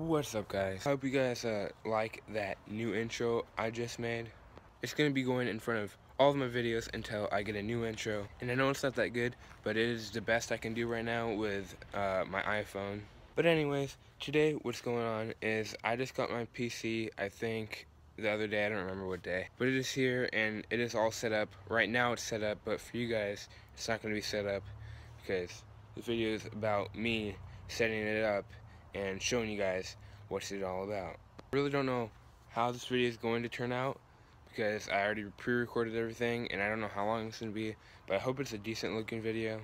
What's up guys? I hope you guys uh, like that new intro I just made. It's going to be going in front of all of my videos until I get a new intro. And I know it's not that good, but it is the best I can do right now with uh, my iPhone. But anyways, today what's going on is I just got my PC, I think the other day, I don't remember what day. But it is here and it is all set up. Right now it's set up, but for you guys, it's not going to be set up because the video is about me setting it up and showing you guys what's it all about. I really don't know how this video is going to turn out because I already pre-recorded everything and I don't know how long it's going to be, but I hope it's a decent looking video.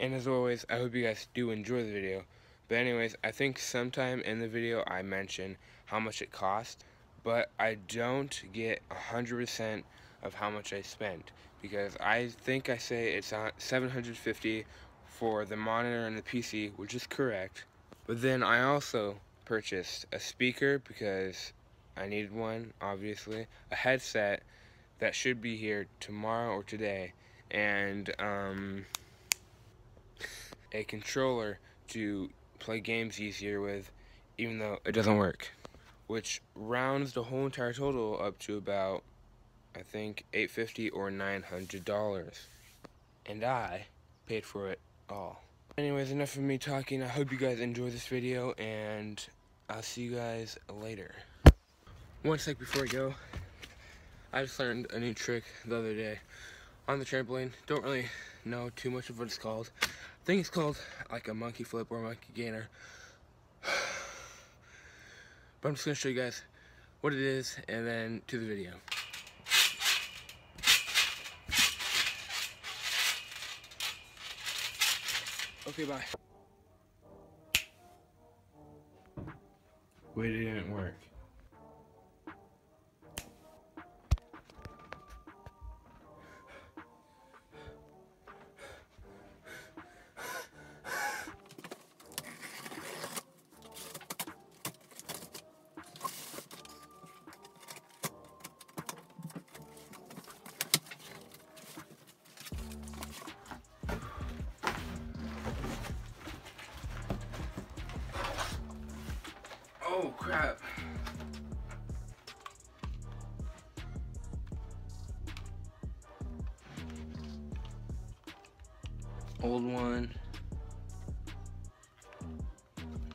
And as always, I hope you guys do enjoy the video. But anyways, I think sometime in the video I mention how much it cost, but I don't get 100% of how much I spent because I think I say it's 750 for the monitor and the PC, which is correct. But then I also purchased a speaker because I needed one, obviously, a headset that should be here tomorrow or today, and um, a controller to play games easier with, even though it doesn't work. Which rounds the whole entire total up to about, I think, 850 or $900. And I paid for it all. Anyways, enough of me talking. I hope you guys enjoy this video, and I'll see you guys later. One sec before I go, I just learned a new trick the other day on the trampoline. Don't really know too much of what it's called. I think it's called like a monkey flip or monkey gainer. But I'm just gonna show you guys what it is and then to the video. Okay, bye. Wait, it didn't work. Old one.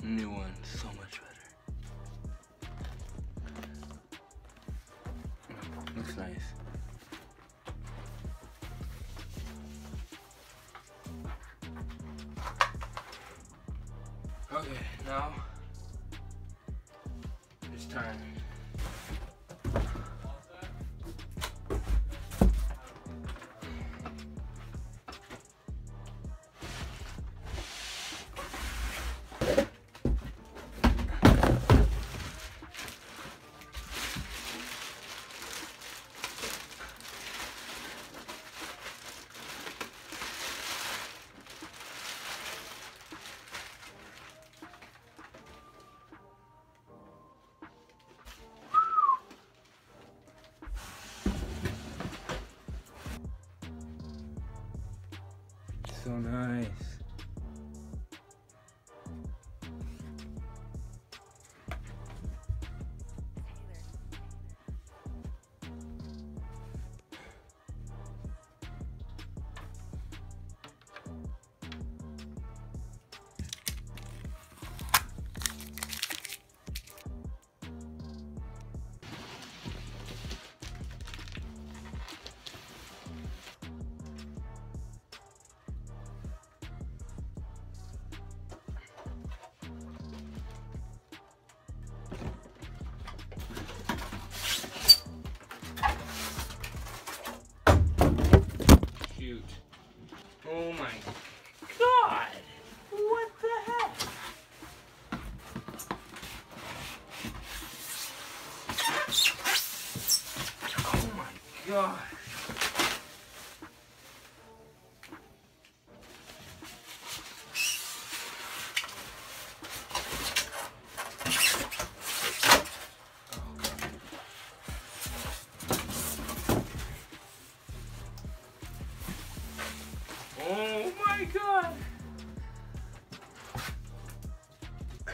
New one. So much better. Looks nice. Okay, now So nice. My god! What the heck? Oh my god. God!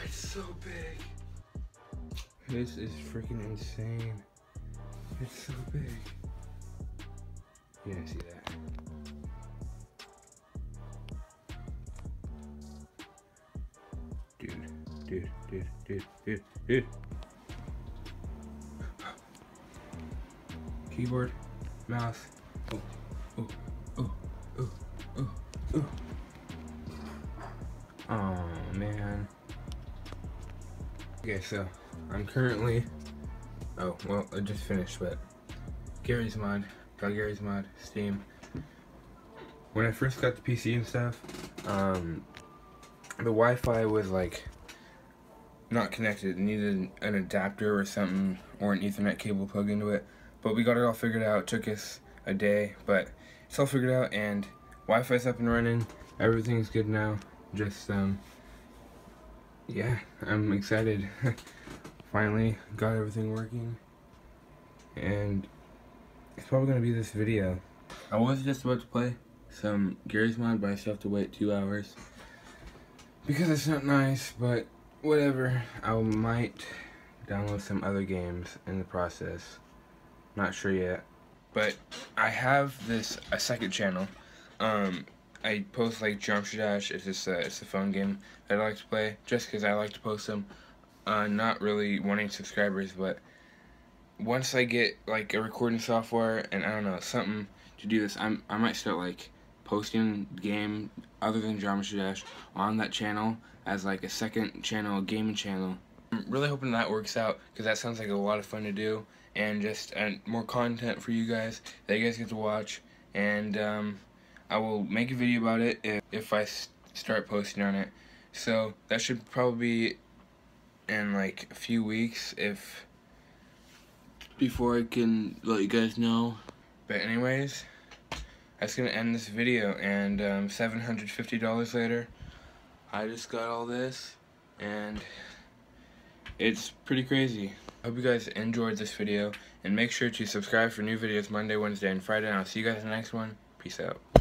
It's so big. This is freaking insane. It's so big. You didn't see that. Dude, dude, dude, dude, dude, dude. Keyboard, mouse. Oh, oh, oh, oh, oh, oh. Oh man. Okay, so I'm currently. Oh well, I just finished, but Garry's Mod, got Garry's Mod, Steam. When I first got the PC and stuff, um, the Wi-Fi was like not connected. It needed an adapter or something, or an Ethernet cable plugged into it. But we got it all figured out. It took us a day, but it's all figured out, and Wi-Fi's up and running. Everything's good now. Just um, yeah, I'm excited. Finally got everything working, and it's probably gonna be this video. I was just about to play some Garry's Mod, but I still have to wait two hours because it's not nice. But whatever, I might download some other games in the process. Not sure yet, but I have this a second channel. Um, I post like Geometry Dash. It's just a, it's a phone game that I like to play just because I like to post them. Uh, not really wanting subscribers, but once I get like a recording software and I don't know something to do this, I'm I might start like posting game other than Geometry Dash on that channel as like a second channel, a gaming channel. I'm really hoping that works out because that sounds like a lot of fun to do and just and more content for you guys that you guys get to watch and um, I will make a video about it if, if I start posting on it. So that should probably be in like a few weeks if before I can let you guys know. But anyways, that's gonna end this video and um, $750 later I just got all this and it's pretty crazy. I hope you guys enjoyed this video and make sure to subscribe for new videos Monday, Wednesday, and Friday and I'll see you guys in the next one. Peace out.